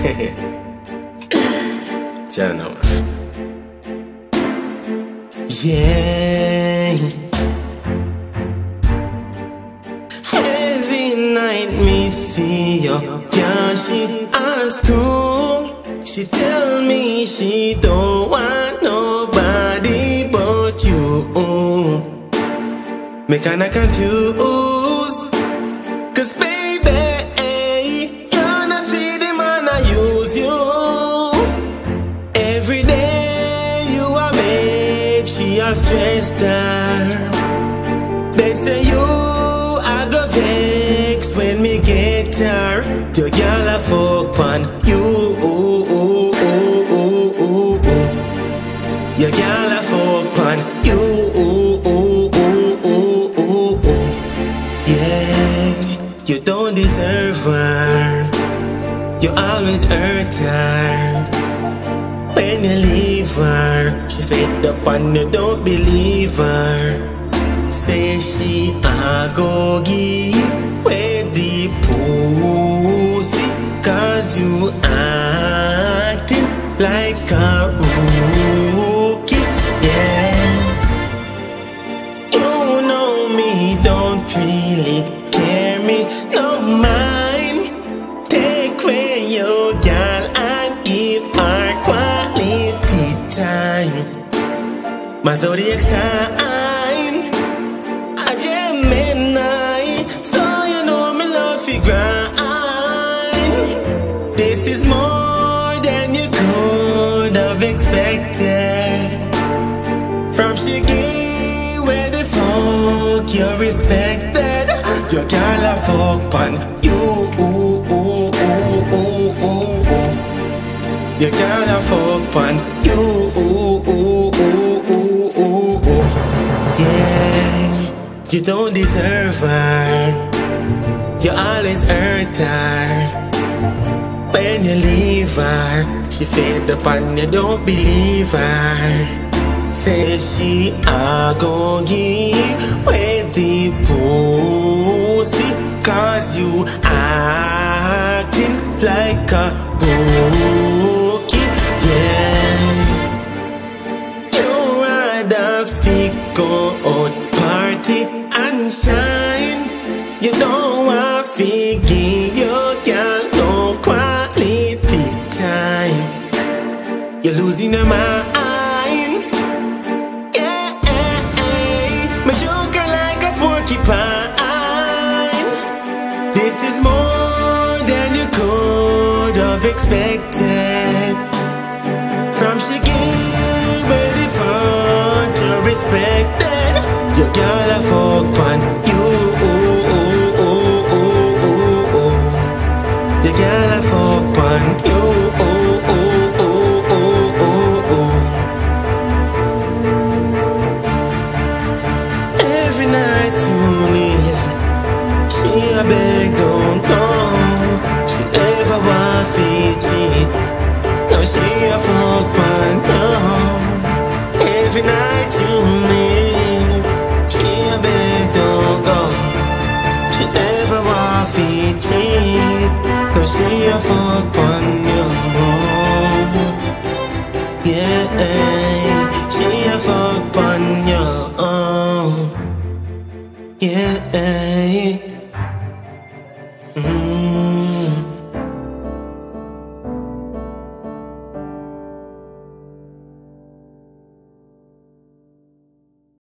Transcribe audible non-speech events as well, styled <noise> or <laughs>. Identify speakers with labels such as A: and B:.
A: <laughs> Jano. Yeah. Every night me see your girl, she ask school. She tell me she don't want nobody but you. Me kinda confused. Have stressed out. They say you I go vex when me get her. Your girl a fuck on you. Your girl a fuck on you. Yeah, you don't deserve her. You always hurt her. When you leave her, she fed up and you don't believe her. Say she a go give where the pussy Cause you acting like a rookie, yeah. You know me, don't really care me, no mind. Take away your girl and give her My zodiac sign a Gemini, so you know me love you grind. This is more than you could have expected. From Shiggy, where the fuck you're respected. Your girl a fuck on you. Your girl a fuck on you. Yeah, you don't deserve her. You always hurt her. When you leave her, she fed up and you don't believe her. Say she a go give with the pussy to your girl no quality time. You're losing your mind. Yeah, me choke her like a porcupine. This is more than you could have expected. From she gave the front you respected Your girl Your girl a fuck on you cheese No, she a fuck on you